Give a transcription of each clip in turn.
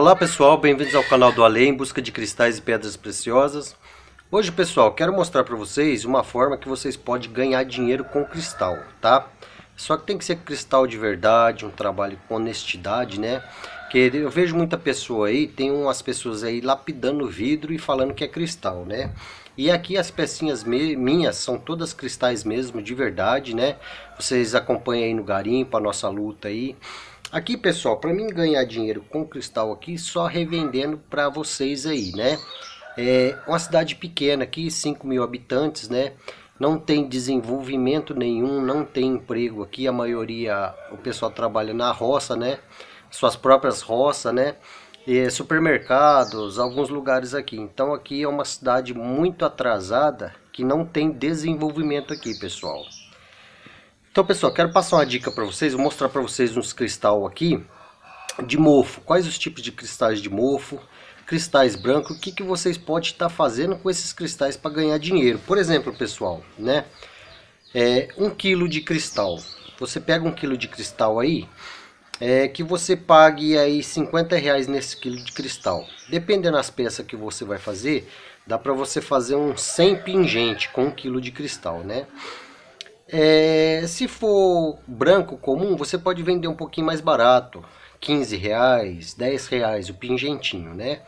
Olá pessoal, bem-vindos ao canal do Além, em busca de cristais e pedras preciosas. Hoje pessoal, quero mostrar para vocês uma forma que vocês podem ganhar dinheiro com cristal, tá? Só que tem que ser cristal de verdade, um trabalho com honestidade, né? Que eu vejo muita pessoa aí, tem umas pessoas aí lapidando vidro e falando que é cristal, né? E aqui as pecinhas minhas são todas cristais mesmo, de verdade, né? Vocês acompanham aí no garimpo a nossa luta aí. Aqui, pessoal, para mim ganhar dinheiro com cristal aqui, só revendendo para vocês aí, né? É uma cidade pequena aqui, 5 mil habitantes, né? Não tem desenvolvimento nenhum, não tem emprego aqui. A maioria, o pessoal trabalha na roça, né? Suas próprias roças, né? E supermercados, alguns lugares aqui. Então aqui é uma cidade muito atrasada que não tem desenvolvimento aqui, pessoal. Então, pessoal, quero passar uma dica para vocês, vou mostrar para vocês uns cristal aqui de mofo. Quais os tipos de cristais de mofo, cristais brancos, o que, que vocês podem estar fazendo com esses cristais para ganhar dinheiro. Por exemplo, pessoal, né? É, um quilo de cristal. Você pega um quilo de cristal aí, é, que você pague aí 50 reais nesse quilo de cristal. Dependendo das peças que você vai fazer, dá para você fazer um 100 pingente com um quilo de cristal, né? É, se for branco comum, você pode vender um pouquinho mais barato, 15 reais, 10 reais o pingentinho, né?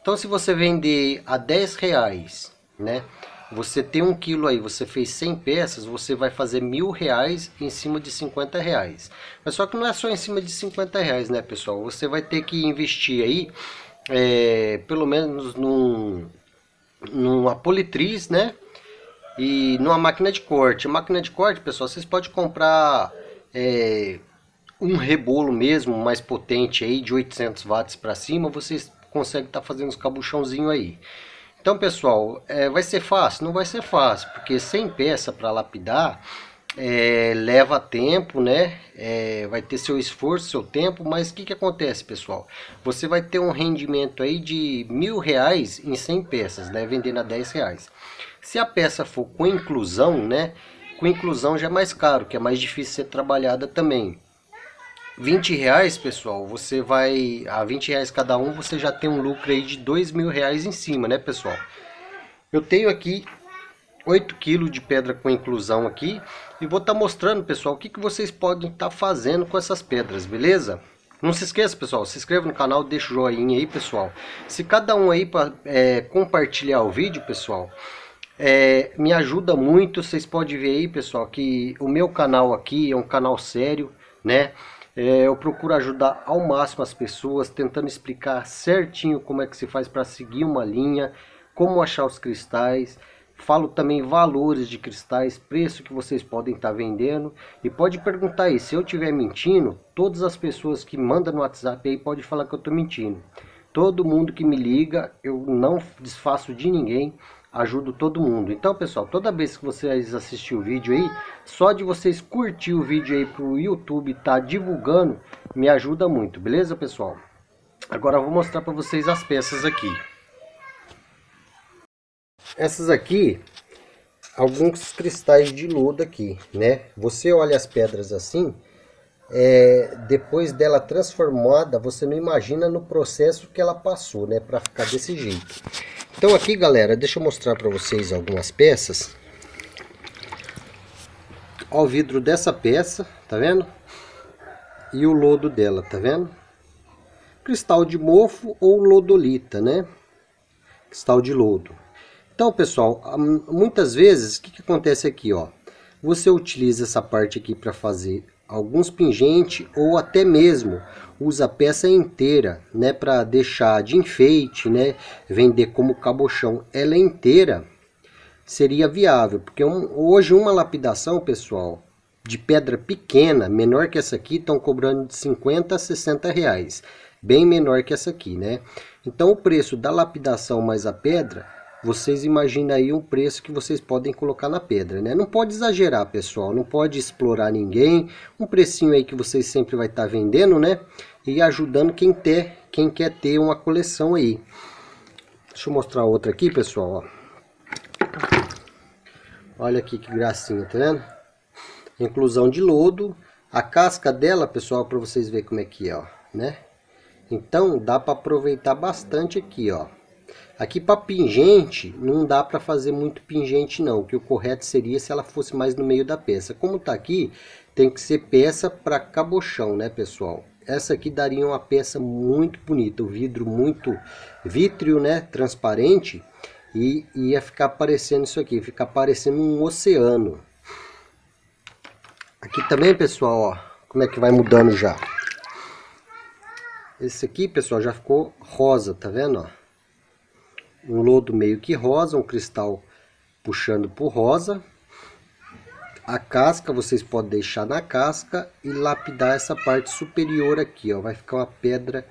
Então se você vender a 10 reais, né? Você tem um quilo aí, você fez 100 peças, você vai fazer mil reais em cima de 50 reais. Mas só que não é só em cima de 50 reais, né, pessoal? Você vai ter que investir aí, é, pelo menos num, numa politriz, né? E numa máquina de corte. máquina de corte, pessoal, vocês podem comprar é, um rebolo mesmo mais potente aí de 800 watts para cima, vocês conseguem estar tá fazendo os cabuchãozinho aí. Então, pessoal, é, vai ser fácil? Não vai ser fácil, porque sem peça para lapidar é, leva tempo, né? É, vai ter seu esforço, seu tempo, mas o que, que acontece, pessoal? Você vai ter um rendimento aí de mil reais em 100 peças, né? Vendendo a 10 reais. Se a peça for com inclusão, né? Com inclusão já é mais caro, que é mais difícil ser trabalhada também. 20 reais, pessoal, você vai... A 20 reais cada um, você já tem um lucro aí de 2 mil reais em cima, né, pessoal? Eu tenho aqui 8 kg de pedra com inclusão aqui e vou estar tá mostrando, pessoal, o que, que vocês podem estar tá fazendo com essas pedras, beleza? Não se esqueça, pessoal, se inscreva no canal, deixa o joinha aí, pessoal. Se cada um aí é, compartilhar o vídeo, pessoal, é, me ajuda muito, vocês podem ver aí pessoal que o meu canal aqui é um canal sério, né? É, eu procuro ajudar ao máximo as pessoas, tentando explicar certinho como é que se faz para seguir uma linha, como achar os cristais, falo também valores de cristais, preço que vocês podem estar tá vendendo e pode perguntar aí, se eu estiver mentindo, todas as pessoas que mandam no WhatsApp aí podem falar que eu estou mentindo. Todo mundo que me liga, eu não desfaço de ninguém, ajudo todo mundo. Então, pessoal, toda vez que vocês assistir o vídeo aí, só de vocês curtir o vídeo aí pro YouTube tá divulgando, me ajuda muito, beleza, pessoal? Agora eu vou mostrar para vocês as peças aqui. Essas aqui, alguns cristais de lodo aqui, né? Você olha as pedras assim, é, depois dela transformada, você não imagina no processo que ela passou, né? Para ficar desse jeito. Então aqui, galera, deixa eu mostrar para vocês algumas peças. Ó o vidro dessa peça, tá vendo? E o lodo dela, tá vendo? Cristal de mofo ou lodolita, né? Cristal de lodo. Então, pessoal, muitas vezes, o que, que acontece aqui, ó? Você utiliza essa parte aqui para fazer alguns pingentes ou até mesmo usa a peça inteira, né, para deixar de enfeite, né, vender como cabochão. Ela inteira seria viável, porque um, hoje uma lapidação, pessoal, de pedra pequena, menor que essa aqui, estão cobrando de 50 a 60 reais, bem menor que essa aqui, né? Então o preço da lapidação mais a pedra vocês imaginam aí um preço que vocês podem colocar na pedra, né? Não pode exagerar, pessoal, não pode explorar ninguém, um precinho aí que vocês sempre vai estar tá vendendo, né? E ajudando quem, ter, quem quer ter uma coleção aí. Deixa eu mostrar outra aqui, pessoal, ó. Olha aqui que gracinha, tá vendo? Inclusão de lodo. A casca dela, pessoal, para vocês verem como é que é, ó, né? Então dá para aproveitar bastante aqui, ó. Aqui para pingente, não dá para fazer muito pingente não, que o correto seria se ela fosse mais no meio da peça. Como tá aqui, tem que ser peça para cabochão, né, pessoal? Essa aqui daria uma peça muito bonita, o vidro muito vítreo, né, transparente, e ia ficar parecendo isso aqui, ficar parecendo um oceano. Aqui também, pessoal, ó, como é que vai mudando já. Esse aqui, pessoal, já ficou rosa, tá vendo, ó? Um lodo meio que rosa, um cristal puxando por rosa. A casca vocês podem deixar na casca e lapidar essa parte superior aqui, ó, vai ficar uma pedra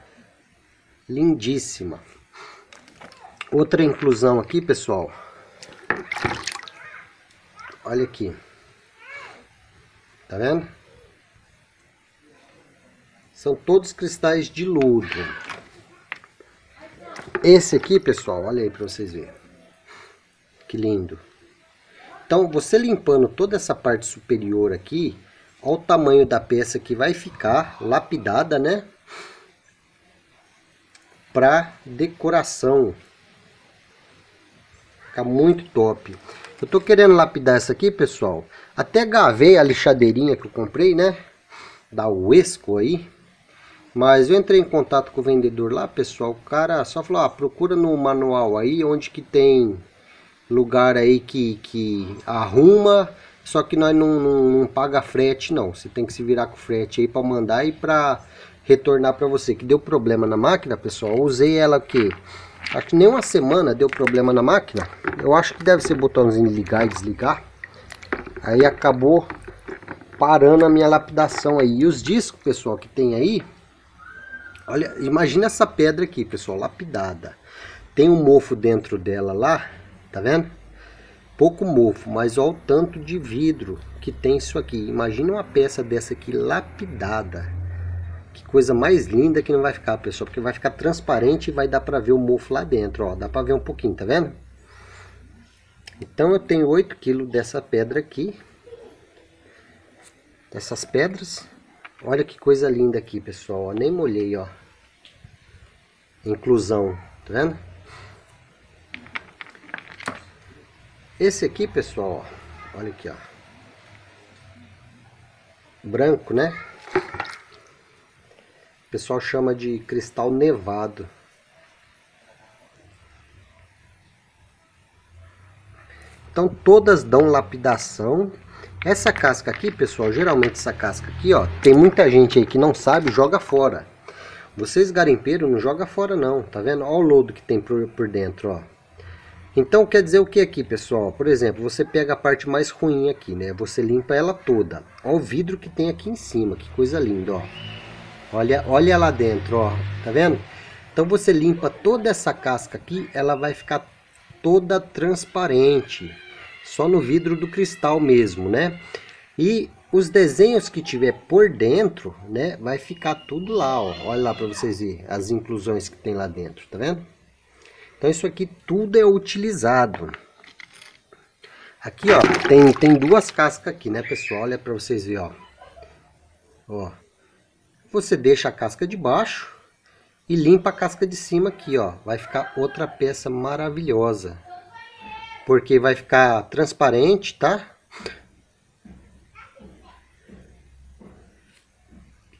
lindíssima. Outra inclusão aqui, pessoal. Olha aqui. Tá vendo? São todos cristais de lodo. Esse aqui, pessoal, olha aí para vocês verem. Que lindo. Então, você limpando toda essa parte superior aqui, olha o tamanho da peça que vai ficar lapidada, né? Para decoração. Fica muito top. Eu tô querendo lapidar essa aqui, pessoal. Até gavei a lixadeirinha que eu comprei, né? Da Wesco aí. Mas eu entrei em contato com o vendedor lá, pessoal. O cara só falou: ah, procura no manual aí onde que tem lugar aí que, que arruma. Só que nós não, não, não paga frete, não. Você tem que se virar com frete aí para mandar e para retornar para você. Que deu problema na máquina, pessoal. Eu usei ela que acho que nem uma semana deu problema na máquina. Eu acho que deve ser botãozinho ligar e desligar. Aí acabou parando a minha lapidação aí. E os discos, pessoal, que tem aí, Olha, imagina essa pedra aqui, pessoal, lapidada. Tem um mofo dentro dela lá, tá vendo? Pouco mofo, mas olha o tanto de vidro que tem isso aqui. Imagina uma peça dessa aqui lapidada. Que coisa mais linda que não vai ficar, pessoal, porque vai ficar transparente e vai dar para ver o mofo lá dentro, ó. Dá para ver um pouquinho, tá vendo? Então eu tenho 8 kg dessa pedra aqui. Dessas pedras. Olha que coisa linda aqui, pessoal. Ó, nem molhei, ó inclusão, tá vendo? Esse aqui, pessoal, ó, olha aqui, ó. Branco, né? O pessoal chama de cristal nevado. Então todas dão lapidação. Essa casca aqui, pessoal, geralmente essa casca aqui, ó, tem muita gente aí que não sabe, joga fora. Vocês garimpeiros não joga fora não, tá vendo? Olha o lodo que tem por, por dentro, ó. Então quer dizer o que aqui, pessoal? Por exemplo, você pega a parte mais ruim aqui, né? Você limpa ela toda. Olha o vidro que tem aqui em cima, que coisa linda, ó. Olha, olha lá dentro, ó. Tá vendo? Então você limpa toda essa casca aqui, ela vai ficar toda transparente. Só no vidro do cristal mesmo, né? E os desenhos que tiver por dentro, né, vai ficar tudo lá, ó. Olha lá para vocês verem as inclusões que tem lá dentro, tá vendo? Então isso aqui tudo é utilizado. Aqui, ó, tem, tem duas cascas aqui, né, pessoal? Olha para vocês verem, ó. Ó. Você deixa a casca de baixo e limpa a casca de cima aqui, ó. Vai ficar outra peça maravilhosa. Porque vai ficar transparente, tá?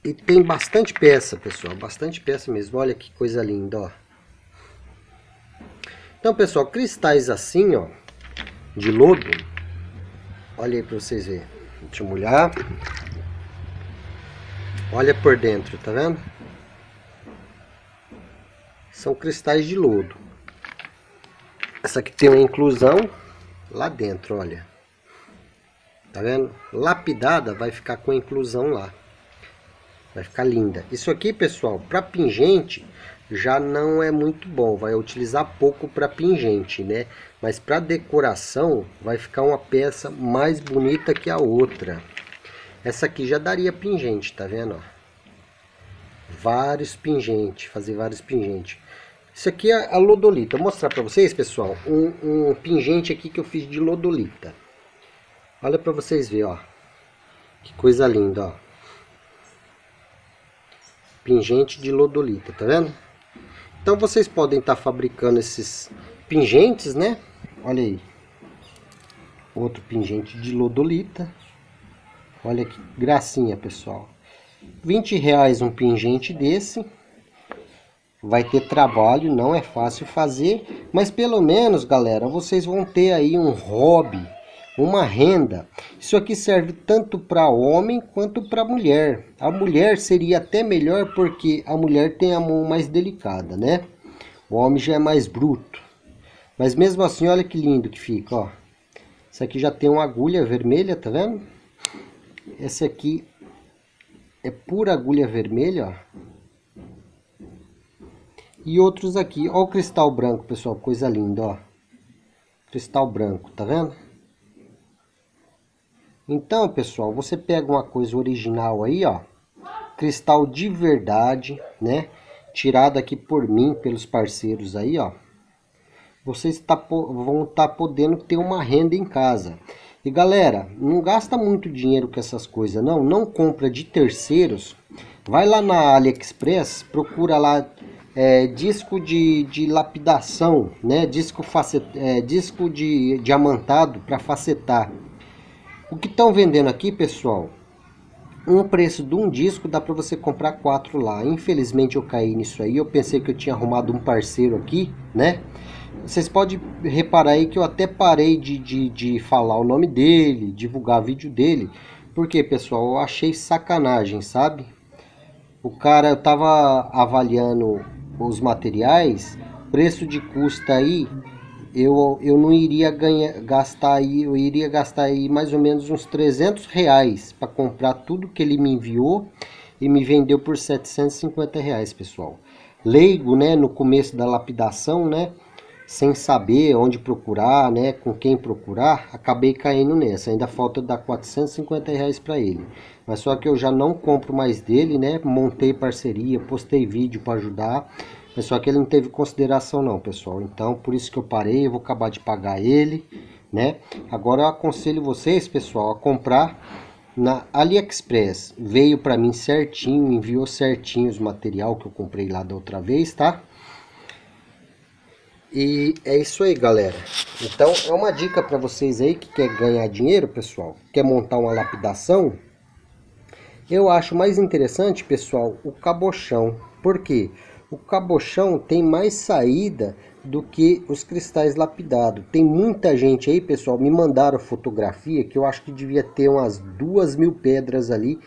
E tem bastante peça, pessoal. Bastante peça mesmo. Olha que coisa linda, ó. Então, pessoal, cristais assim, ó. De lodo. Olha aí pra vocês verem. Deixa eu molhar. Olha por dentro, tá vendo? São cristais de lodo. Essa aqui tem uma inclusão lá dentro, olha. Tá vendo? Lapidada vai ficar com a inclusão lá. Vai ficar linda. Isso aqui, pessoal, para pingente já não é muito bom. Vai utilizar pouco para pingente, né? Mas para decoração vai ficar uma peça mais bonita que a outra. Essa aqui já daria pingente, tá vendo? Vários pingentes, fazer vários pingentes. Isso aqui é a lodolita. Vou mostrar para vocês, pessoal, um, um pingente aqui que eu fiz de lodolita. Olha para vocês verem, ó. Que coisa linda, ó. pingente de lodolita, tá vendo? Então vocês podem estar tá fabricando esses pingentes, né? Olha aí. Outro pingente de lodolita. Olha que gracinha, pessoal. 20 reais um pingente desse. Vai ter trabalho, não é fácil fazer, mas pelo menos, galera, vocês vão ter aí um hobby, uma renda. Isso aqui serve tanto para homem quanto para mulher. A mulher seria até melhor porque a mulher tem a mão mais delicada, né? O homem já é mais bruto. Mas mesmo assim, olha que lindo que fica, ó. Isso aqui já tem uma agulha vermelha, tá vendo? Esse aqui é pura agulha vermelha, ó. E outros aqui, ó o cristal branco, pessoal, coisa linda, ó. Cristal branco, tá vendo? Então, pessoal, você pega uma coisa original aí, ó. Cristal de verdade, né? Tirado aqui por mim, pelos parceiros aí, ó. Vocês tá, vão estar tá podendo ter uma renda em casa. E galera, não gasta muito dinheiro com essas coisas, não. Não compra de terceiros. Vai lá na AliExpress, procura lá é, disco de, de lapidação, né? disco, facet, é, disco de diamantado para facetar. O que estão vendendo aqui, pessoal, um preço de um disco dá para você comprar quatro lá. Infelizmente eu caí nisso aí, eu pensei que eu tinha arrumado um parceiro aqui, né? Vocês podem reparar aí que eu até parei de, de, de falar o nome dele, divulgar vídeo dele, porque pessoal, eu achei sacanagem, sabe? O cara, eu tava avaliando os materiais, preço de custa aí, eu, eu não iria ganhar, gastar aí, eu iria gastar aí mais ou menos uns 300 reais para comprar tudo que ele me enviou e me vendeu por 750 reais, pessoal. Leigo, né, no começo da lapidação, né, sem saber onde procurar, né, com quem procurar, acabei caindo nessa. Ainda falta dar 450 reais para ele. Mas só que eu já não compro mais dele, né? Montei parceria, postei vídeo para ajudar. Mas só que ele não teve consideração não, pessoal. Então, por isso que eu parei, eu vou acabar de pagar ele, né? Agora eu aconselho vocês, pessoal, a comprar na AliExpress. Veio para mim certinho, enviou certinho os material que eu comprei lá da outra vez, tá? E é isso aí, galera. Então, é uma dica para vocês aí que quer ganhar dinheiro, pessoal. Quer montar uma lapidação eu acho mais interessante, pessoal, o cabochão. Por quê? O cabochão tem mais saída do que os cristais lapidados. Tem muita gente aí, pessoal, me mandaram fotografia que eu acho que devia ter umas duas mil pedras ali,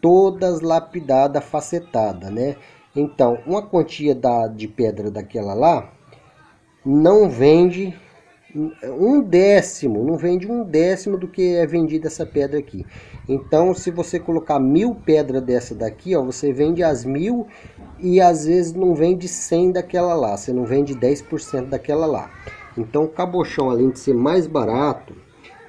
todas lapidadas, facetada, né? Então, uma quantia da, de pedra daquela lá não vende um décimo, não vende um décimo do que é vendida essa pedra aqui. Então, se você colocar mil pedras dessa daqui, ó, você vende as mil e às vezes não vende 100 daquela lá, você não vende 10% daquela lá. Então, o cabochão, além de ser mais barato,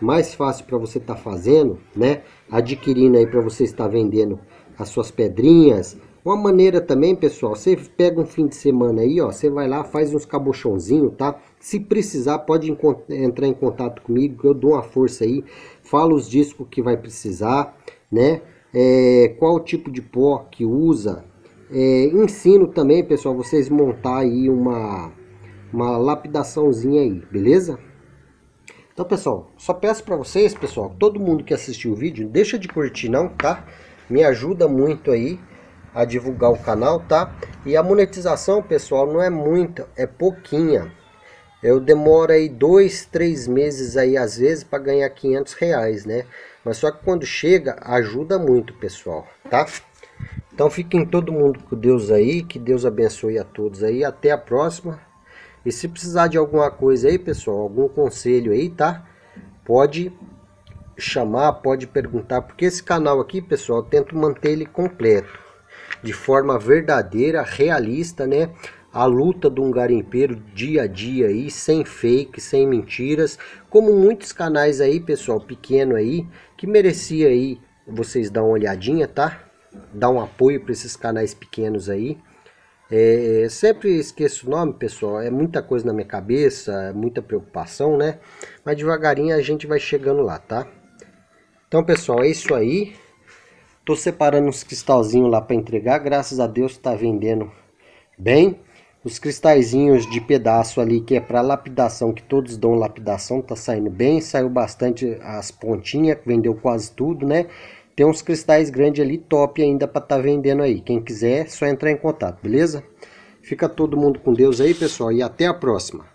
mais fácil para você estar tá fazendo, né? Adquirindo aí para você estar vendendo as suas pedrinhas, uma maneira também, pessoal, você pega um fim de semana aí, ó, você vai lá, faz uns cabochãozinho, tá? Se precisar, pode entrar em contato comigo, que eu dou uma força aí, falo os discos que vai precisar, né? É, qual tipo de pó que usa. É, ensino também, pessoal, vocês montar aí uma, uma lapidaçãozinha aí, beleza? Então, pessoal, só peço para vocês, pessoal, todo mundo que assistiu o vídeo, deixa de curtir não, tá? Me ajuda muito aí a divulgar o canal, tá? E a monetização, pessoal, não é muita, é pouquinha. Eu demoro aí dois, três meses aí às vezes para ganhar 500 reais, né? Mas só que quando chega, ajuda muito, pessoal, tá? Então fiquem todo mundo com Deus aí, que Deus abençoe a todos aí. Até a próxima. E se precisar de alguma coisa aí, pessoal, algum conselho aí, tá? Pode chamar, pode perguntar, porque esse canal aqui, pessoal, eu tento manter ele completo de forma verdadeira, realista, né? A luta de um garimpeiro dia a dia aí, sem fake, sem mentiras, como muitos canais aí, pessoal, pequeno aí, que merecia aí vocês dar uma olhadinha, tá? Dar um apoio para esses canais pequenos aí. É, sempre esqueço o nome, pessoal, é muita coisa na minha cabeça, é muita preocupação, né? Mas devagarinho a gente vai chegando lá, tá? Então, pessoal, é isso aí. Tô separando uns cristalzinhos lá para entregar, graças a Deus tá vendendo bem. Os cristalzinhos de pedaço ali que é para lapidação, que todos dão lapidação, tá saindo bem, saiu bastante as pontinhas, vendeu quase tudo, né? Tem uns cristais grandes ali top ainda para tá vendendo aí. Quem quiser, é só entrar em contato, beleza? Fica todo mundo com Deus aí, pessoal, e até a próxima.